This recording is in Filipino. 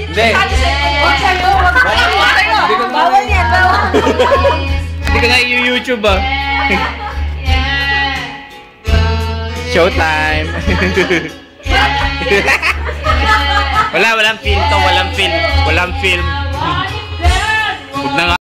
Hindi. Huwag sa'yo, huwag sa'yo, huwag sa'yo. Hindi ko- Bawal yan, bawal. Hindi ko na i-YouTube ah. Showtime. wala, walang film to, walang film. Walang film.